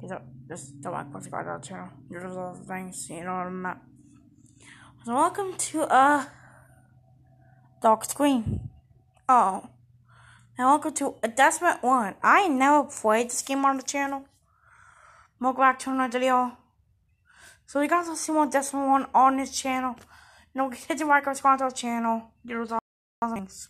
Just, just don't like what's going on channel. There's all the things, you know what I'm at. So welcome to uh Dark Screen. Oh. And welcome to Investment Run. I never played this game on the channel. Welcome back to another video. So you guys will see more Investment Run on this channel. You know, hit the like, subscribe to our channel. There's all things.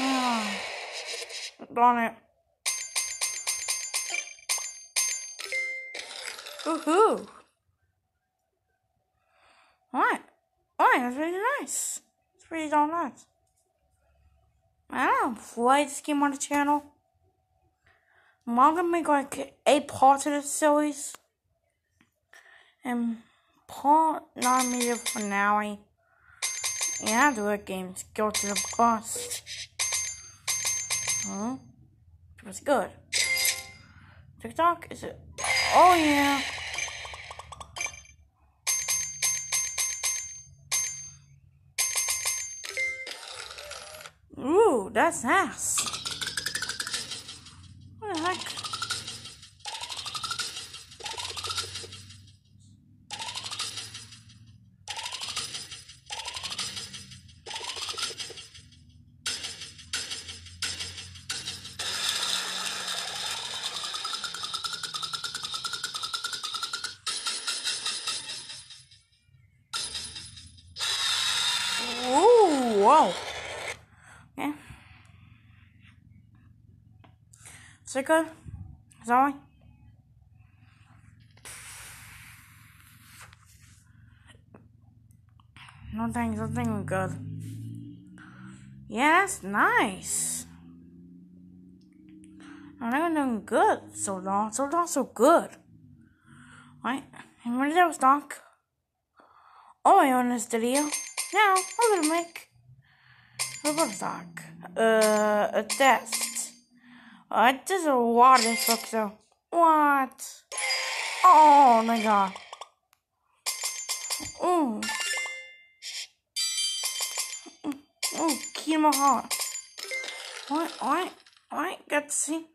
Oh, darn it. Woohoo! Alright. Alright, that's really nice. It's pretty darn nice. I don't play this game on the channel. I'm gonna make like eight parts of this series. And part nine media finale. Yeah, do it games go to the bus. Huh? Was good. TikTok? Is it? Oh, yeah. Ooh, that's ass. What the heck? Ooh, whoa. Okay. Is it good? Sorry. No thanks, I think we're good. Yeah, that's nice. I'm not doing good so long, so long, so good. Right? And when that was dark, all I own this video. Now, I'm gonna make Roblox uh, a test. Uh, a lot of this book, so what? Oh my god. Ooh, key in my heart. What? What? What? Got see.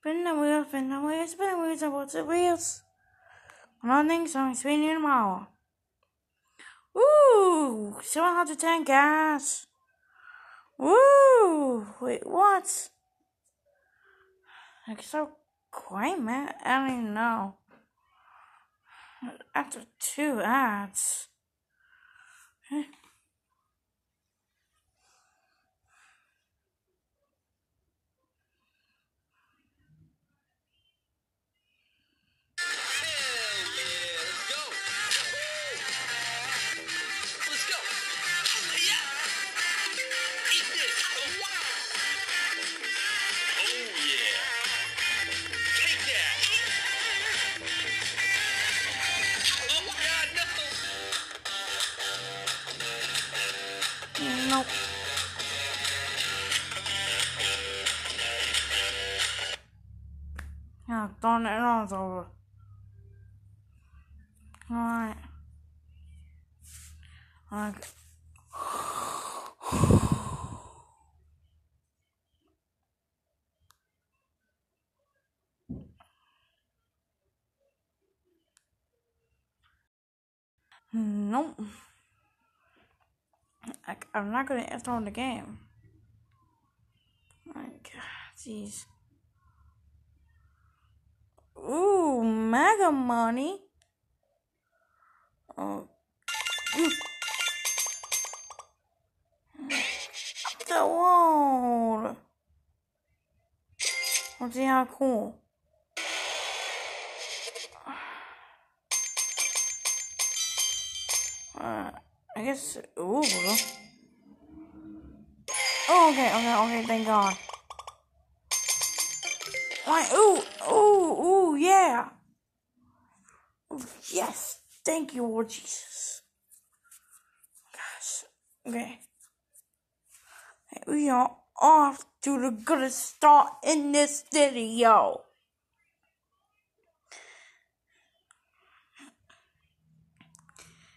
Spin the wheels, spin the wheels, spin the wheels, what's the wheels? Nothing, so I'm spinning them all. Ooh, 710 gas. Ooh, Wait, what? Like so quiet, man. I don't even know. After two ads. No. Nope. Yeah, darn it, now it's over. Alright. Alright. Nope. I, I'm not gonna install the game. God, jeez. Ooh, mega money. Oh. Mm. The world. Let's see how cool. Uh, I guess. Ooh. Oh, okay, okay, okay, thank God. Why? Ooh, ooh, ooh. Yeah. Yes. Thank you, Lord Jesus. Gosh. Okay. We are off to the good start in this video.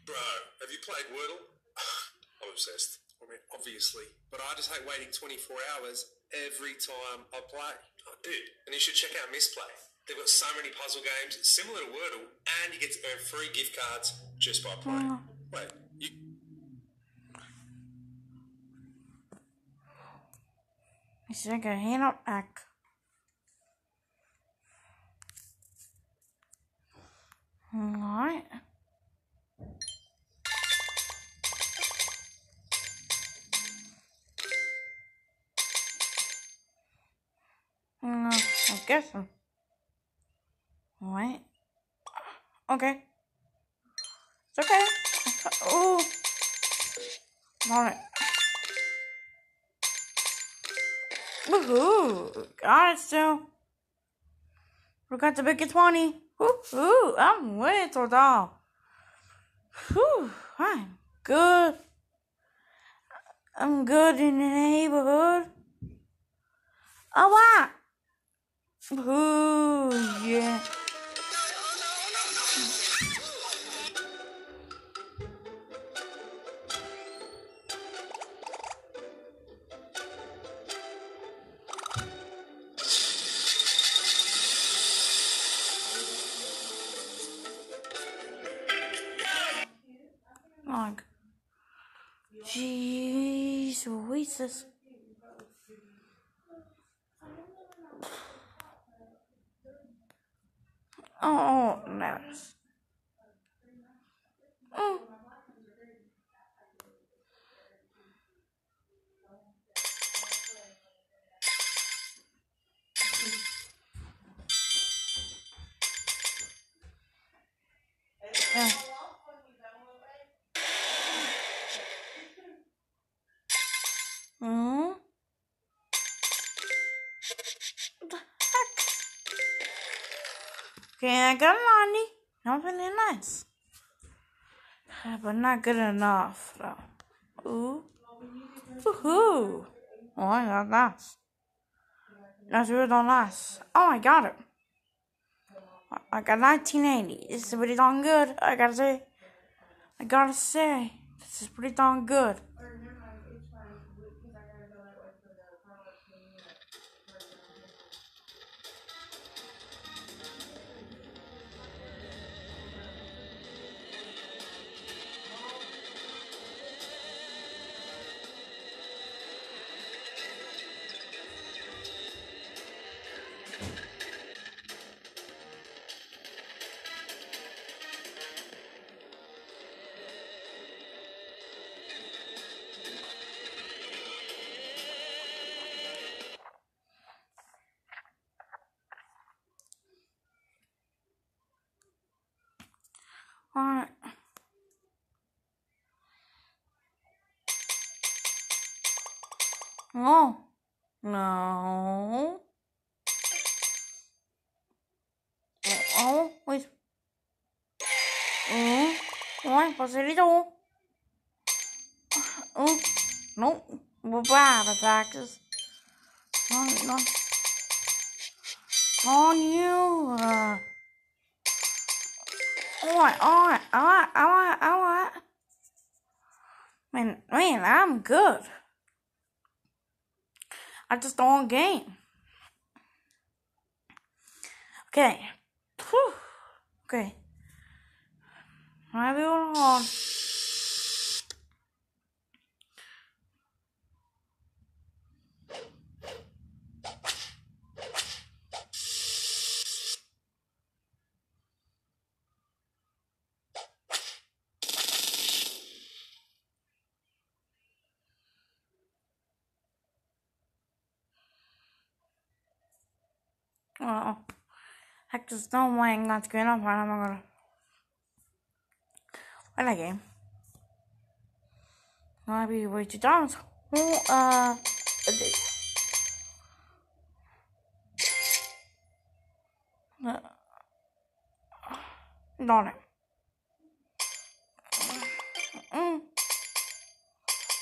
Bro, have you played Wordle? I'm obsessed. I mean, obviously. But I just hate waiting 24 hours every time I play. Oh, dude, and you should check out Misplay. They've got so many puzzle games similar to Wordle, and you get to earn free gift cards just by playing. Wait, you, Ik zeg er heen op ek. Alright. No, I guess so. Wait. Okay. It's okay. Uh. Oh. Alright. Woohoo! Got it still. We got the big 20. Woohoo! I'm way too down. Whew, I'm good. I'm good in the neighborhood. Oh, wow! Ooh, yeah. Like, Louises. Oh, nice. Okay, I got a Lonnie. Not really nice. But not good enough, though. Ooh. Woohoo! Oh, I got that. That's really not nice. Oh, I got it. I got 1980. This is pretty darn good. I gotta say. I gotta say. This is pretty darn good. No. No. Oh, wait. Ừ. Ôi, có gì đi đâu? Ừ. No. Ba, the factors. On, on. On you. Alright, alright, alright, alright, alright. Man, man, I'm good. I just don't game. Okay. Whew. Okay. Maybe hold Oh, heck, there's no way I'm not going up and I'm gonna win a game. Maybe we should dance. Who, uh, this? Uh, darn it.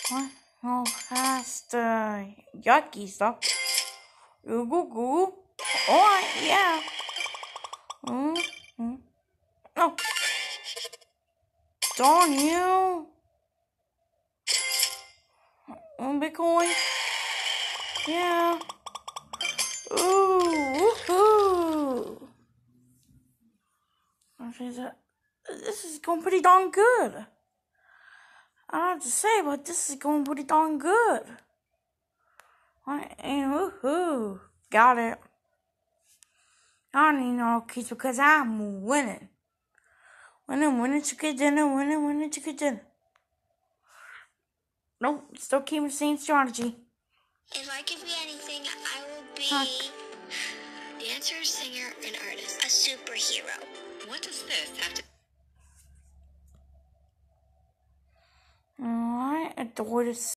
What? Oh, past the yucky stuff. Ooh, goo, goo. Alright, yeah. Mm, mm. Oh. Darn you. Mm, Bitcoin. Yeah. Ooh, woohoo. This is going pretty darn good. I don't have to say, but this is going pretty darn good. I and woohoo. Got it. I don't need no keys because I'm winning. Winning, winning, chicken dinner, winning, winning, chicken dinner. Nope, still keeping the same strategy. If I could be anything, I will be Huh. dancer, singer, and artist. A superhero. What does this have to Alright, adore this